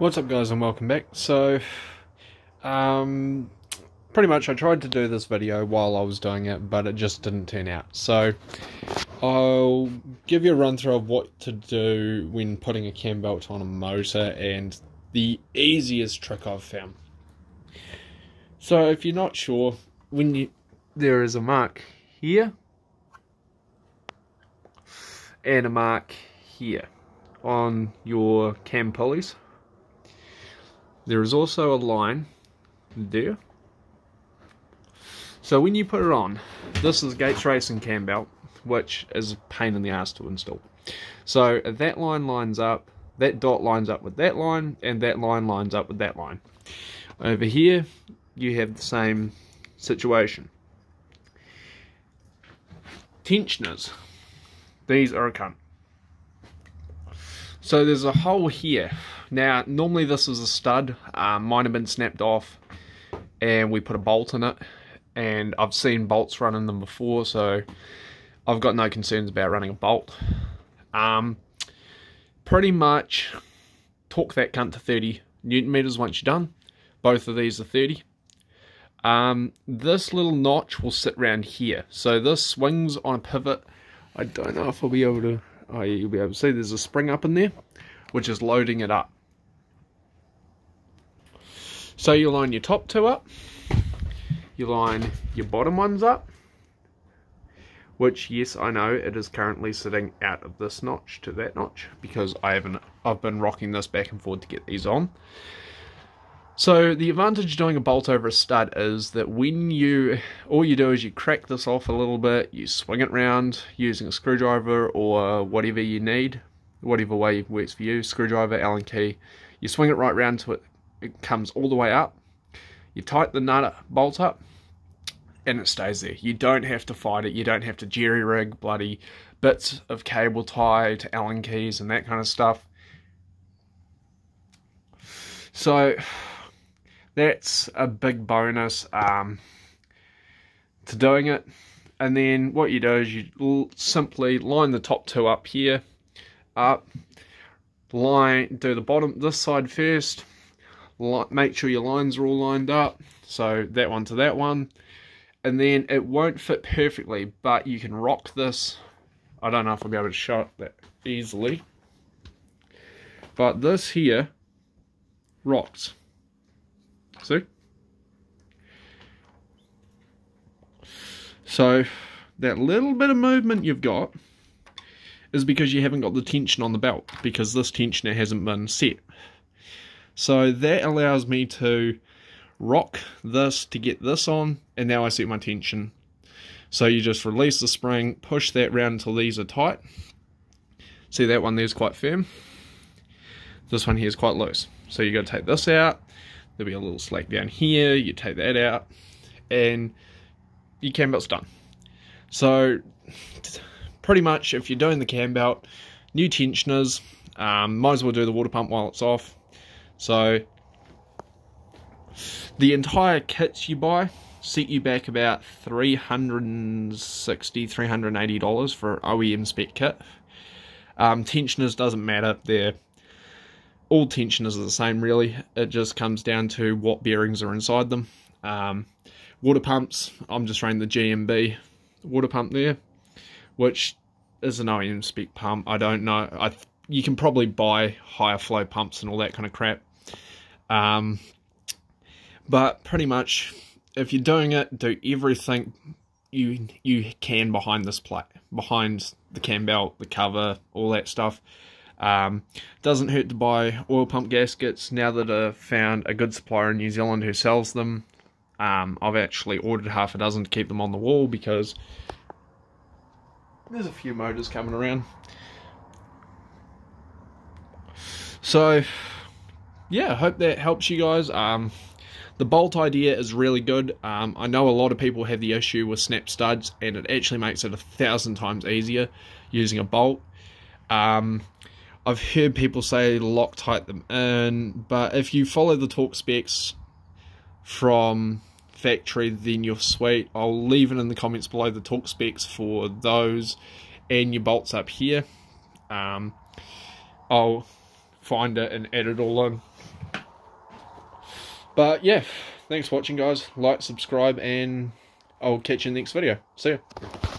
What's up guys and welcome back. So, um, pretty much I tried to do this video while I was doing it, but it just didn't turn out. So, I'll give you a run through of what to do when putting a cam belt on a motor and the easiest trick I've found. So if you're not sure, when you there is a mark here and a mark here on your cam pulleys there is also a line there. So when you put it on, this is Gates Racing cam belt, which is a pain in the ass to install. So that line lines up, that dot lines up with that line, and that line lines up with that line. Over here, you have the same situation. Tensioners. These are a cunt. So there's a hole here now, normally this is a stud. Um, mine have been snapped off and we put a bolt in it. And I've seen bolts running them before, so I've got no concerns about running a bolt. Um, pretty much torque that cunt to 30 newton meters once you're done. Both of these are 30. Um, this little notch will sit around here. So this swings on a pivot. I don't know if I'll be able to, oh you'll be able to see there's a spring up in there, which is loading it up. So you line your top two up, you line your bottom ones up, which yes, I know it is currently sitting out of this notch to that notch because I haven't, I've been rocking this back and forth to get these on. So the advantage of doing a bolt over a stud is that when you, all you do is you crack this off a little bit, you swing it around using a screwdriver or whatever you need, whatever way works for you, screwdriver, Allen key, you swing it right round to it it comes all the way up. You tighten the nut bolt up and it stays there. You don't have to fight it. You don't have to jerry rig bloody bits of cable tie to Allen keys and that kind of stuff. So that's a big bonus um, to doing it. And then what you do is you simply line the top two up here, up, line, do the bottom, this side first, make sure your lines are all lined up. So that one to that one. And then it won't fit perfectly, but you can rock this. I don't know if I'll be able to show it that easily. But this here rocks. See? So that little bit of movement you've got is because you haven't got the tension on the belt because this tensioner hasn't been set. So that allows me to rock this to get this on, and now I set my tension. So you just release the spring, push that round until these are tight. See that one there's quite firm. This one here is quite loose. So you got to take this out. There'll be a little slack down here. You take that out, and your cam belt's done. So pretty much, if you're doing the cam belt, new tensioners, um, might as well do the water pump while it's off. So the entire kits you buy set you back about $360, $380 for OEM spec kit. Um, tensioners doesn't matter, they're all tensioners are the same really, it just comes down to what bearings are inside them. Um, water pumps, I'm just running the GMB water pump there, which is an OEM spec pump, I don't know, I you can probably buy higher flow pumps and all that kind of crap um, but pretty much, if you're doing it, do everything you you can behind this plate, behind the cam belt, the cover, all that stuff. Um, doesn't hurt to buy oil pump gaskets now that I've found a good supplier in New Zealand who sells them. Um, I've actually ordered half a dozen to keep them on the wall because there's a few motors coming around. So yeah, hope that helps you guys. Um, the bolt idea is really good. Um, I know a lot of people have the issue with snap studs, and it actually makes it a thousand times easier using a bolt. Um, I've heard people say Loctite them in, but if you follow the torque specs from factory, then you're sweet. I'll leave it in the comments below the torque specs for those and your bolts up here. Um, I'll find it and add it all in. But yeah, thanks for watching guys. Like, subscribe, and I'll catch you in the next video. See ya.